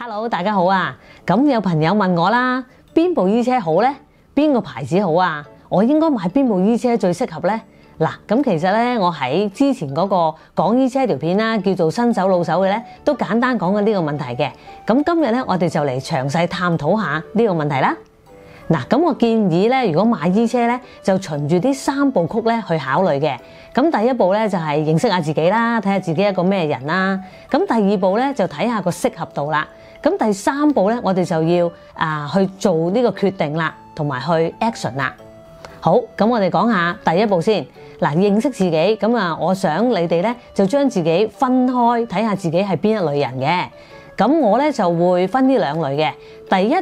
Hello，大家好啊！咁有朋友問我啦，邊部衣車好呢？邊個牌子好啊？我應該買邊部衣車最適合呢？嗱，咁其實咧，我喺之前嗰個講衣車條片啦，叫做新手老手嘅咧，都簡單講過呢個問題嘅。咁今日咧，我哋就嚟詳細探討下呢個問題啦。嗱，咁我建議咧，如果買衣車咧，就循住啲三部曲咧去考慮嘅。咁第一步咧就係認識下自己啦，睇下自己一個咩人啦。咁第二步咧就睇下個適合度啦。咁第三步咧，我哋就要啊去做呢个决定啦，同埋去 action 啦。好，咁我哋讲下第一步先。嗱，认识自己，咁啊，我想你哋咧就将自己分开睇下自己系边一类人嘅。咁我咧就会分呢两类嘅。第一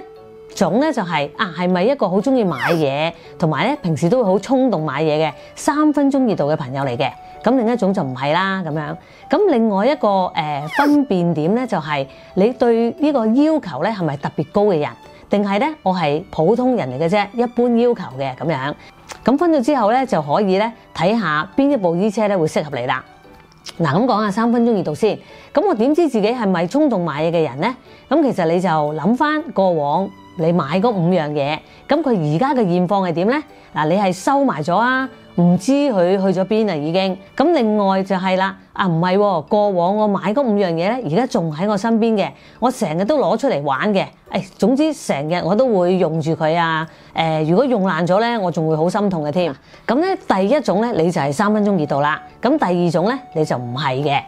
種咧就係啊，係咪一個好中意買嘢，同埋咧平時都會好衝動買嘢嘅三分鐘熱度嘅朋友嚟嘅？咁另一種就唔係啦，咁樣。咁另外一個誒分辨點咧就係你對呢個要求咧係咪特別高嘅人，定係咧我係普通人嚟嘅啫，一般要求嘅咁樣。咁分咗之後咧就可以咧睇下邊一部衣車咧會適合你啦。嗱，咁講下三分鐘熱度先。咁我點知自己係咪衝動買嘢嘅人咧？咁其實你就諗翻過往你買嗰五樣嘢，咁佢而家嘅現況係點咧？嗱，你係收埋咗啊？唔知佢去咗邊啊？已經咁，另外就係啦，啊唔係喎，過往我買嗰五樣嘢咧，而家仲喺我身邊嘅，我成日都攞出嚟玩嘅。誒，總之成日我都會用住佢啊。誒，如果用爛咗咧，我仲會好心痛嘅添。咁咧，第一種咧，你就係三分鐘熱度啦。咁第二種咧，你就唔係嘅。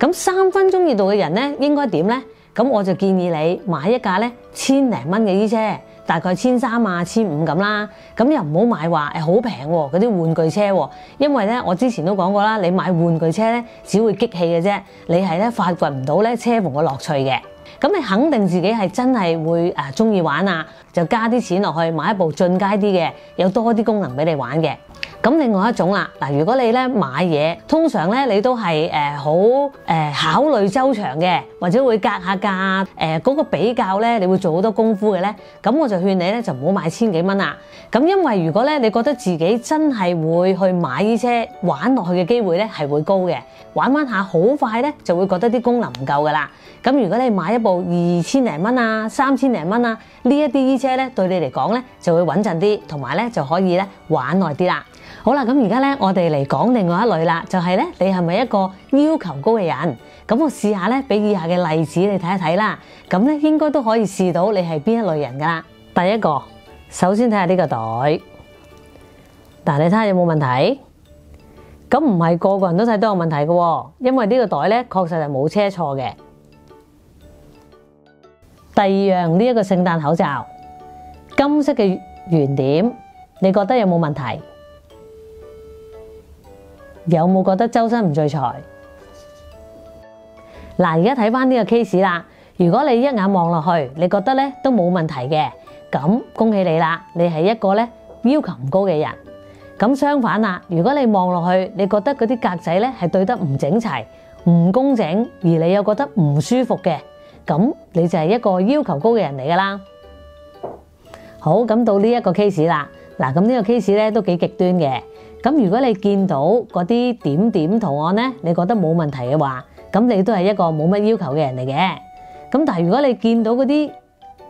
咁三分鐘熱度嘅人咧，應該點咧？咁我就建議你買一架咧千零蚊嘅依車。大概千三啊，千五咁啦，咁又唔好買話誒好平喎嗰啲玩具車喎，因為咧我之前都講過啦，你買玩具車咧只會激氣嘅啫，你係咧發掘唔到咧車房嘅樂趣嘅。咁你肯定自己係真係會誒中意玩啊，就加啲錢落去買一部進階啲嘅，有多啲功能俾你玩嘅。咁另外一種啦，嗱，如果你咧買嘢，通常咧你都係誒好誒考慮周詳嘅，或者會格下價誒嗰個比較咧，你會做好多功夫嘅咧。咁我就勸你咧就唔好買千幾蚊啦。咁因為如果咧你覺得自己真係會去買呢車玩落去嘅機會咧係會高嘅，玩玩下好快咧就會覺得啲功能唔夠噶啦。咁如果你買一部二千零蚊啊、三千零蚊啊呢一啲車咧，對你嚟講咧就會穩陣啲，同埋咧就可以咧玩耐啲啦。好啦，咁而家咧，我哋嚟講另外一類啦，就係咧，你係咪一個要求高嘅人？咁我試下咧，俾以下嘅例子你睇一睇啦。咁咧，應該都可以試到你係邊一類人噶啦。第一個，首先睇下呢個袋，嗱，你睇下有冇問題？咁唔係個個人都睇都有問題嘅，因為呢個袋咧確實係冇車錯嘅。第二樣，呢一個聖誕口罩，金色嘅圓點，你覺得有冇問題？有冇覺得周身唔聚財？嗱，而家睇翻呢個 case 啦。如果你一眼望落去，你覺得咧都冇問題嘅，咁恭喜你啦，你係一個咧要求唔高嘅人。咁相反啦，如果你望落去，你覺得嗰啲格仔咧係對得唔整齊、唔工整，而你又覺得唔舒服嘅，咁你就係一個要求高嘅人嚟噶啦。好，咁到呢一個 case 啦。嗱，咁呢個 case 咧都幾極端嘅。咁如果你見到嗰啲點點圖案咧，你覺得冇問題嘅話，咁你都係一個冇乜要求嘅人嚟嘅。咁但係如果你見到嗰啲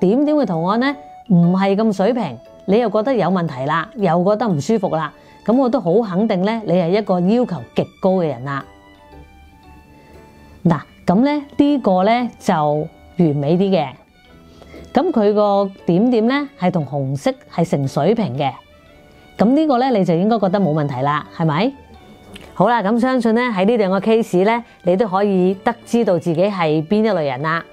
點點嘅圖案咧，唔係咁水平，你又覺得有問題啦，又覺得唔舒服啦，咁我都好肯定咧，你係一個要求極高嘅人啦。嗱，咁咧呢個咧就完美啲嘅。咁佢個點點咧係同紅色係成水平嘅。咁呢個咧，你就應該覺得冇問題啦，係咪？好啦，咁相信咧喺呢兩個 case 咧，你都可以得知道自己係邊一類人啦。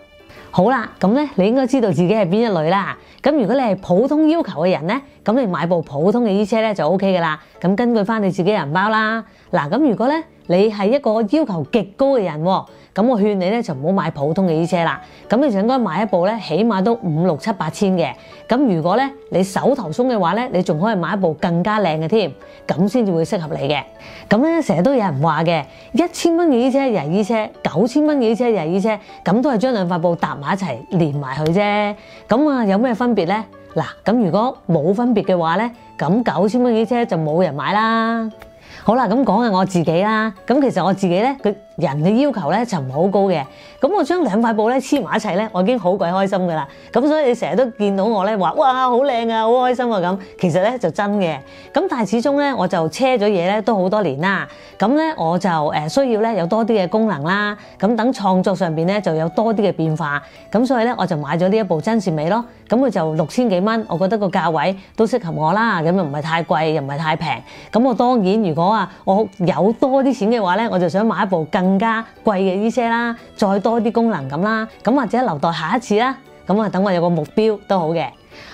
好啦，咁咧你應該知道自己係邊一類啦。咁如果你係普通要求嘅人咧，咁你買部普通嘅衣車咧就 OK 噶啦。咁根據翻你自己人包啦。嗱，咁如果咧你係一個要求極高嘅人，咁我勸你咧就唔好買普通嘅衣車啦。咁你就應該買一部咧，起碼都五六七八千嘅。咁如果咧你手頭鬆嘅話咧，你仲可以買一部更加靚嘅添，咁先至會適合你嘅。咁咧成日都有人話嘅，一千蚊嘅衣車又系衣車，九千蚊嘅衣車又系衣車，咁都係將兩塊布搭埋一齊連埋佢啫。咁啊有咩分別咧？嗱，咁如果冇分別嘅話咧，咁九千蚊嘅衣車就冇人買啦。好啦，咁講下我自己啦。咁其實我自己咧，佢人嘅要求咧就唔好高嘅。咁我將兩塊布咧黐埋一齊咧，我已經好鬼開心噶啦。咁所以你成日都見到我咧話，哇，好靚啊，好開心啊咁。其實咧就真嘅。咁但係始終咧，我就車咗嘢咧都好多年啦。咁咧我就誒需要咧有多啲嘅功能啦。咁等創作上邊咧就有多啲嘅變化。咁所以咧我就買咗呢一部真善美咯。咁佢就六千幾蚊，我覺得個價位都適合我啦。咁又唔係太貴，又唔係太平。咁我當然如果啊我有多啲錢嘅話咧，我就想買一部更更加貴嘅衣車啦，再多啲功能咁啦。咁或者留待下一次啦。咁啊等我有個目標都好嘅。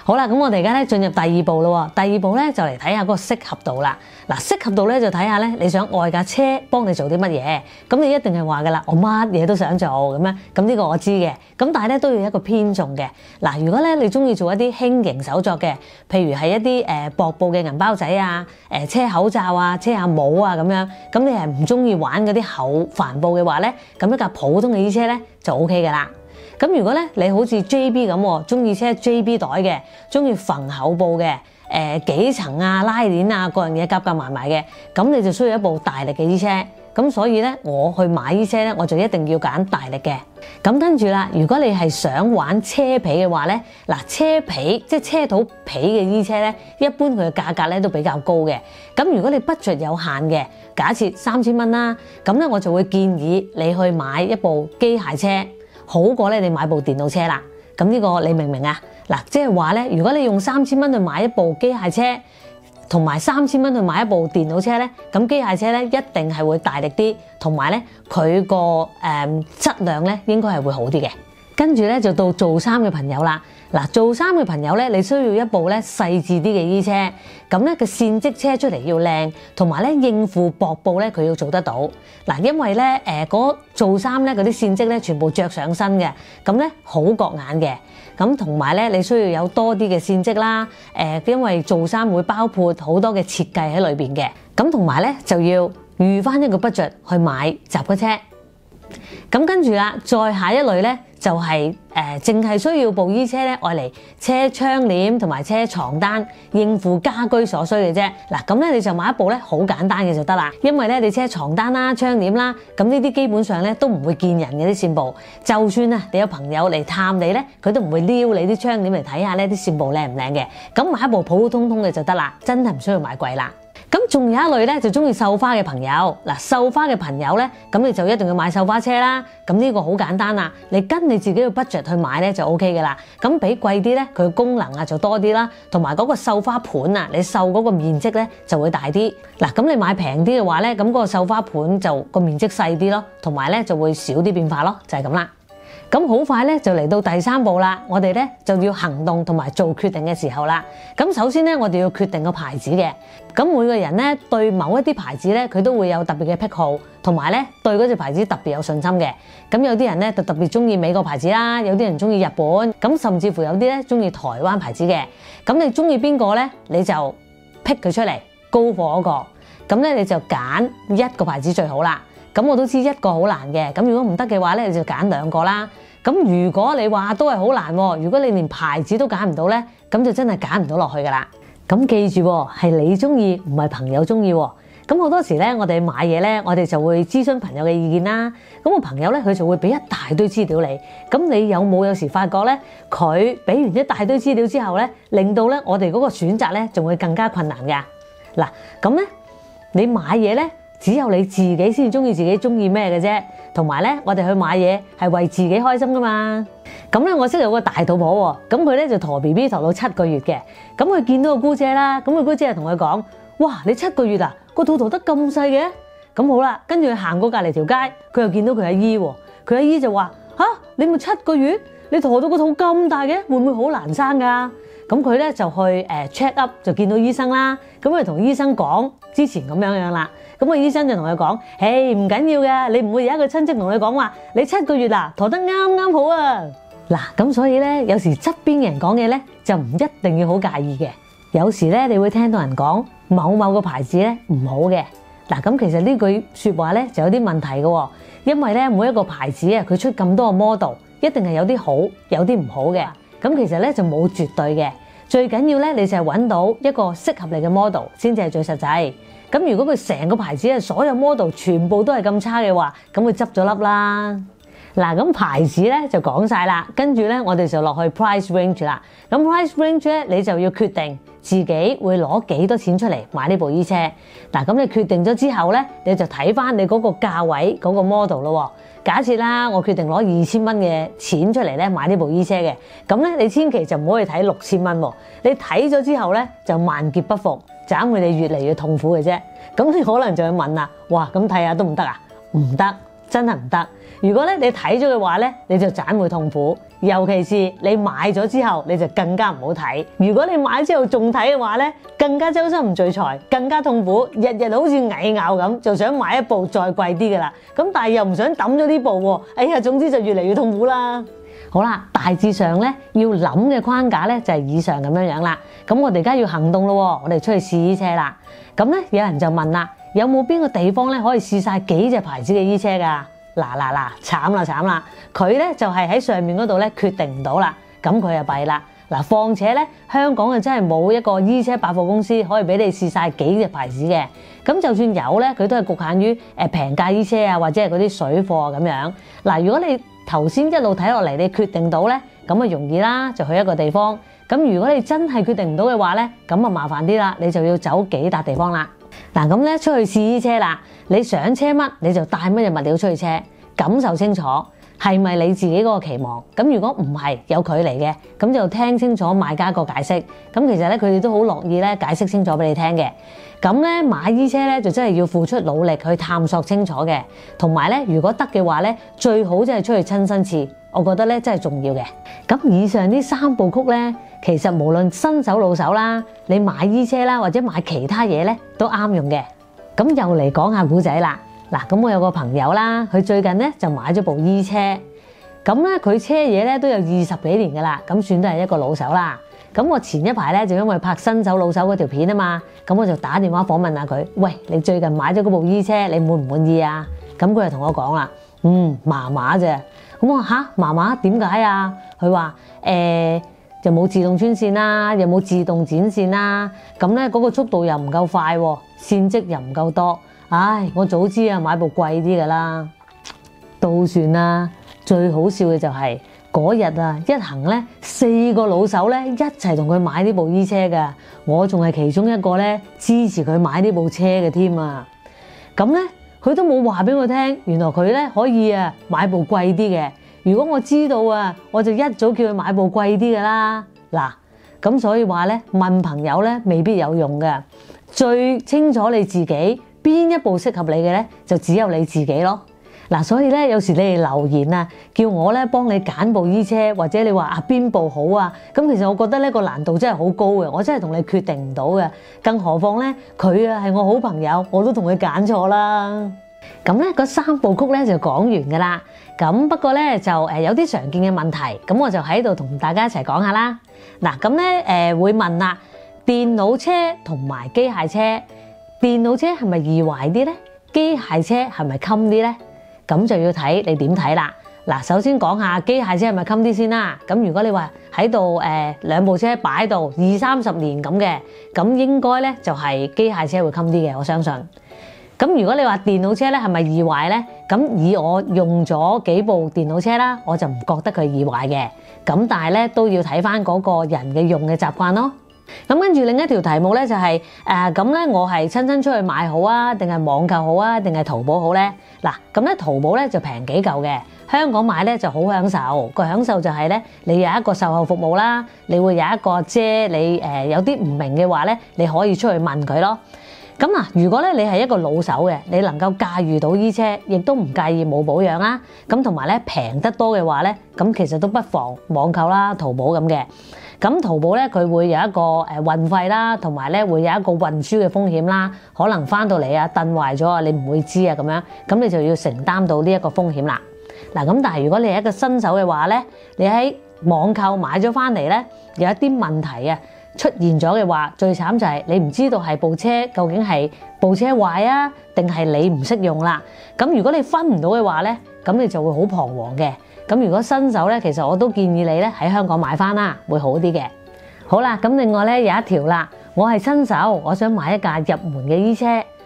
好啦，咁我哋而家咧進入第二步咯。第二步咧就嚟睇下嗰個適合度啦。嗱，適合度咧就睇下咧，你想外架車幫你做啲乜嘢？咁你一定係話噶啦，我乜嘢都想做咁樣。咁呢個我知嘅。咁但係咧都要一個偏重嘅。嗱，如果咧你中意做一啲輕型手作嘅，譬如係一啲誒薄布嘅銀包仔啊、誒車口罩啊、車下帽啊咁樣，咁你係唔中意玩嗰啲厚帆布嘅話咧，咁一架普通嘅衣車咧就 O K 噶啦。咁如果咧你好似 JB 咁，中意車 JB 袋嘅，中意縫口布嘅，誒、呃、幾層啊拉鏈啊各樣嘢夾夾埋埋嘅，咁你就需要一部大力嘅衣車。咁所以咧，我去買衣車咧，我就一定要揀大力嘅。咁跟住啦，如果你係想玩車皮嘅話咧，嗱車皮即係車肚皮嘅衣車咧，一般佢嘅價格咧都比較高嘅。咁如果你 budget 有限嘅，假設三千蚊啦，咁咧我就會建議你去買一部機械車。好过咧，你买部電腦車啦。咁呢个你明唔明啊？嗱，即系话咧，如果你用三千蚊去买一部机械车，同埋三千蚊去买一部电脑车咧，咁机械车咧一定系会大力啲，同埋咧佢个诶质量咧应该系会好啲嘅。跟住咧就到做衫嘅朋友啦。嗱，做衫嘅朋友咧，你需要一部咧細緻啲嘅衣車，咁咧個線織車出嚟要靚，同埋咧應付薄布咧佢要做得到。嗱，因為咧誒嗰做衫咧嗰啲線織咧全部着上身嘅，咁咧好割眼嘅。咁同埋咧你需要有多啲嘅線織啦，誒，因為做衫會包括好多嘅設計喺裏邊嘅。咁同埋咧就要預翻一個 budget 去買雜嘅車。咁跟住啦，再下一類咧。就係、是、誒，淨、係需要部衣車咧，爱嚟車窗簾同埋車床單，應付家居所需嘅啫。嗱，咁咧你就買一部咧，好簡單嘅就得啦。因為咧，你車床單啦、窗簾啦，咁呢啲基本上咧都唔會見人嘅啲線布。就算啊，你有朋友嚟探你咧，佢都唔會撩你啲窗簾嚟睇下呢啲線布靚唔靚嘅。咁買一部普普通通嘅就得啦，真係唔需要買貴啦。咁仲有一類咧，就中意绣花嘅朋友。嗱，绣花嘅朋友咧，咁你就一定要買繡花車啦。咁呢個好簡單啦，你跟你自己嘅 budget 去買咧就 OK 噶啦。咁比貴啲咧，佢功能啊就多啲啦，同埋嗰個繡花盤啊，你绣嗰個面積咧就會大啲。嗱，咁你買平啲嘅話咧，咁嗰個繡花盤就個面積細啲咯，同埋咧就會少啲變化咯，就係咁啦。咁好快咧就嚟到第三步啦，我哋咧就要行動同埋做決定嘅時候啦。咁首先咧，我哋要決定個牌子嘅。咁每個人咧對某一啲牌子咧，佢都會有特別嘅癖好，同埋咧對嗰隻牌子特別有信心嘅。咁有啲人咧就特別中意美國牌子啦，有啲人中意日本，咁甚至乎有啲咧中意台灣牌子嘅。咁你中意邊個咧？你就 pick 佢出嚟，高貨嗰個。咁咧你就揀一個牌子最好啦。咁我都知一個好難嘅，咁如果唔得嘅話咧，你就揀兩個啦。咁如果你話都係好難，如果你連牌子都揀唔到咧，咁就真係揀唔到落去噶啦。咁記住，係你中意，唔係朋友中意。咁好多時咧，我哋買嘢咧，我哋就會諮詢朋友嘅意見啦。咁個朋友咧，佢就會俾一大堆資料你。咁你有冇有時發覺咧，佢俾完一大堆資料之後咧，令到咧我哋嗰個選擇咧，仲會更加困難㗎。嗱，咁咧你買嘢咧？只有你自己先中意自己中意咩嘅啫，同埋咧，我哋去買嘢係為自己開心噶嘛。咁咧，我識有個大肚婆喎，咁佢咧就陀 B B 陀到七個月嘅，咁佢見到個姑姐啦，咁佢姑姐就同佢講：哇，你七個月啊，個肚陀得咁細嘅？咁好啦，跟住佢行過隔離條街，佢又見到佢阿姨，佢阿姨就話：吓，你咪七個月，你陀到個肚咁大嘅，會唔會好難生噶？咁佢咧就去誒 check up，就見到醫生啦。咁佢同醫生講之前咁樣樣啦。咁個醫生就同佢講：誒唔緊要嘅，你唔會有一個親戚同你講話，你七個月啦，陀得啱啱好啊！嗱，咁所以咧，有時側邊人講嘢咧，就唔一定要好介意嘅。有時咧，你會聽到人講某某個牌子咧唔好嘅。嗱，咁其實呢句説話咧就有啲問題嘅，因為咧每一個牌子啊，佢出咁多個 model，一定係有啲好，有啲唔好嘅。咁其實咧就冇絕對嘅。最緊要咧，你就係揾到一個適合你嘅 model 先至係最實際。咁如果佢成個牌子係所有 model 全部都係咁差嘅話，咁佢執咗粒啦。嗱，咁牌子咧就講晒啦，跟住咧我哋就落去 price range 啦。咁 price range 咧，你就要決定自己會攞幾多錢出嚟買呢部衣車。嗱，咁你決定咗之後咧，你就睇翻你嗰個價位嗰個 model 咯。假設啦，我決定攞二千蚊嘅錢出嚟咧買呢部衣車嘅，咁咧你千祈就唔好去睇六千蚊喎。你睇咗之後咧就萬劫不復，盞會你越嚟越痛苦嘅啫。咁你可能就會問啦，哇，咁睇下都唔得啊？唔得。真係唔得。如果咧你睇咗嘅話咧，你就盞會痛苦。尤其是你買咗之後，你就更加唔好睇。如果你買之後仲睇嘅話咧，更加周身唔聚財，更加痛苦。日日好似蟻咬咁，就想買一部再貴啲嘅啦。咁但係又唔想抌咗呢部喎。哎呀，總之就越嚟越痛苦啦。好啦，大致上咧要諗嘅框架咧就係以上咁樣樣啦。咁我哋而家要行動咯，我哋出去試衣車啦。咁咧有人就問啦。有冇邊個地方咧可以試晒幾隻牌子嘅衣車㗎？嗱嗱嗱，慘啦慘啦！佢咧就係喺上面嗰度咧決定唔到啦，咁佢就弊啦。嗱，況且咧香港啊真係冇一個衣車百貨公司可以俾你試晒幾隻牌子嘅。咁就算有咧，佢都係局限於誒平價衣車啊，或者係嗰啲水貨咁樣。嗱，如果你頭先一路睇落嚟，你決定到咧，咁啊容易啦，就去一個地方。咁如果你真係決定唔到嘅話咧，咁啊麻煩啲啦，你就要走幾笪地方啦。嗱，咁咧出去試衣車啦，你上車乜你就帶乜嘢物料出去車，感受清楚係咪你自己嗰個期望。咁如果唔係有距離嘅，咁就聽清楚買家個解釋。咁其實咧佢哋都好樂意咧解釋清楚俾你聽嘅。咁咧買衣車咧就真係要付出努力去探索清楚嘅，同埋咧如果得嘅話咧最好真係出去親身試。我覺得咧真係重要嘅。咁以上呢三部曲咧。其實無論新手老手啦，你買衣車啦，或者買其他嘢咧，都啱用嘅。咁又嚟講下古仔啦。嗱，咁我有個朋友啦，佢最近咧就買咗部衣車。咁咧佢車嘢咧都有二十幾年噶啦，咁算都係一個老手啦。咁我前一排咧就因為拍新手老手嗰條片啊嘛，咁我就打電話訪問下佢。喂，你最近買咗嗰部衣車，你滿唔滿意啊？咁佢就同我講啦，嗯，麻麻啫。咁我吓，麻麻點解啊？佢話誒。又冇自動穿線啦，又冇自動剪線啦，咁咧嗰個速度又唔夠快，線跡又唔夠多。唉，我早知啊，買部貴啲噶啦，都算啦。最好笑嘅就係嗰日啊，一行咧四個老手咧一齊同佢買呢部衣車噶，我仲係其中一個咧支持佢買呢部車嘅添啊。咁咧佢都冇话俾我听，原来佢咧可以啊买部贵啲嘅。如果我知道啊，我就一早叫佢买部贵啲嘅啦。嗱，咁所以话咧，问朋友咧未必有用嘅。最清楚你自己边一部适合你嘅咧，就只有你自己咯。嗱，所以咧有時你哋留言啊，叫我咧幫你揀部衣車，或者你話啊邊部好啊，咁其實我覺得呢個難度真係好高嘅，我真係同你決定唔到嘅。更何況咧，佢啊係我好朋友，我都同佢揀錯啦。咁咧，嗰三部曲咧就講完噶啦。咁不過咧就誒有啲常見嘅問題，咁我就喺度同大家一齊講下啦。嗱，咁咧誒會問啦，電腦車同埋機械車，電腦車係咪易壞啲咧？機械車係咪襟啲咧？咁就要睇你點睇啦。嗱，首先講下機械車係咪襟啲先啦。咁如果你話喺度誒兩部車擺喺度二三十年咁嘅，咁應該咧就係機械車會襟啲嘅，我相信。咁如果你話電腦車咧係咪易壞咧？咁以我用咗幾部電腦車啦，我就唔覺得佢易壞嘅。咁但係咧都要睇翻嗰個人嘅用嘅習慣咯。咁跟住另一條題目咧就係誒咁咧，我係親身出去買好啊，定係網購好啊，定係淘寶好咧？嗱，咁咧淘寶咧就平幾嚿嘅，香港買咧就好享受。個享受就係咧，你有一個售後服務啦，你會有一個姐，你誒有啲唔明嘅話咧，你可以出去問佢咯。咁嗱，如果咧你係一個老手嘅，你能夠駕馭到衣車，亦都唔介意冇保養啦，咁同埋咧平得多嘅話咧，咁其實都不妨網購啦、淘寶咁嘅。咁淘寶咧佢會有一個誒運費啦，同埋咧會有一個運輸嘅風險啦，可能翻到嚟啊燉壞咗啊，你唔會知啊咁樣，咁你就要承擔到呢一個風險啦。嗱，咁但係如果你係一個新手嘅話咧，你喺網購買咗翻嚟咧，有一啲問題啊。出現咗嘅話，最慘就係你唔知道係部車究竟係部車壞啊，定係你唔識用啦。咁如果你分唔到嘅話咧，咁你就會好彷徨嘅。咁如果新手咧，其實我都建議你咧喺香港買翻啦，會好啲嘅。好啦，咁另外咧有一條啦，我係新手，我想買一架入門嘅衣車。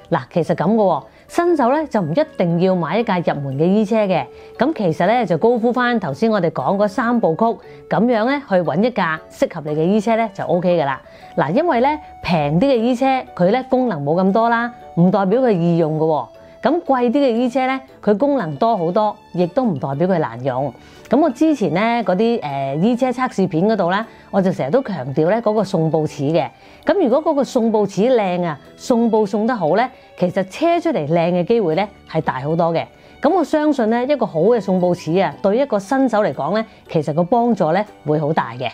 嗱，其實咁嘅喎，新手咧就唔一定要買一架入門嘅衣車嘅。咁其實咧就高呼翻頭先我哋講嗰三部曲，咁樣咧去揾一架適合你嘅衣車咧就 O K 噶啦。嗱，因為咧平啲嘅衣車佢咧功能冇咁多啦，唔代表佢易用嘅喎。咁貴啲嘅衣車咧，佢功能多好多，亦都唔代表佢難用。咁我之前咧嗰啲誒衣車測試片嗰度咧，我就成日都強調咧嗰個送報齒嘅。咁如果嗰個送報齒靚啊，送報送得好咧，其實車出嚟靚嘅機會咧係大好多嘅。咁我相信咧一個好嘅送報齒啊，對一個新手嚟講咧，其實個幫助咧會好大嘅。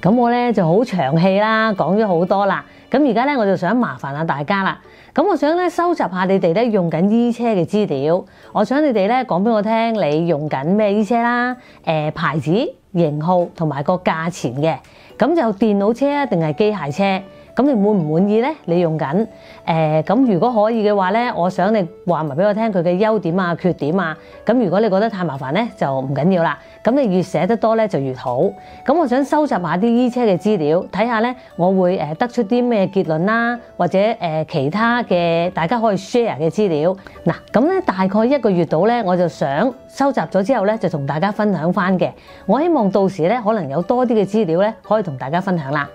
咁我咧就好長氣啦，講咗好多啦。咁而家咧我就想麻煩下大家啦。咁我想咧收集下你哋咧用緊衣車嘅資料。我想你哋咧講俾我聽，你用緊咩衣車啦？誒，牌子、型號同埋個價錢嘅。咁就電腦車啊，定係機械車？咁你滿唔滿意咧？你用緊誒咁，如果可以嘅話咧，我想你話埋俾我聽佢嘅優點啊、缺點啊。咁如果你覺得太麻煩咧，就唔緊要啦。咁你越寫得多咧就越好。咁我想收集下啲衣車嘅資料，睇下咧我會誒得出啲咩結論啦，或者誒其他嘅大家可以 share 嘅資料。嗱，咁咧大概一個月度咧，我就想收集咗之後咧，就同大家分享翻嘅。我希望到時咧可能有多啲嘅資料咧，可以同大家分享啦。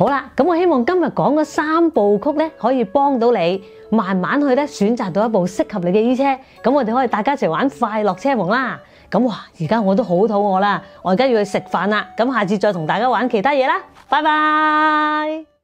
好啦，咁我希望今日讲嘅三部曲咧，可以帮到你慢慢去咧选择到一部适合你嘅衣車。咁我哋可以大家一齐玩快樂車王啦。咁哇，而家我都好肚饿啦，我而家要去食饭啦。咁下次再同大家玩其他嘢啦，拜拜。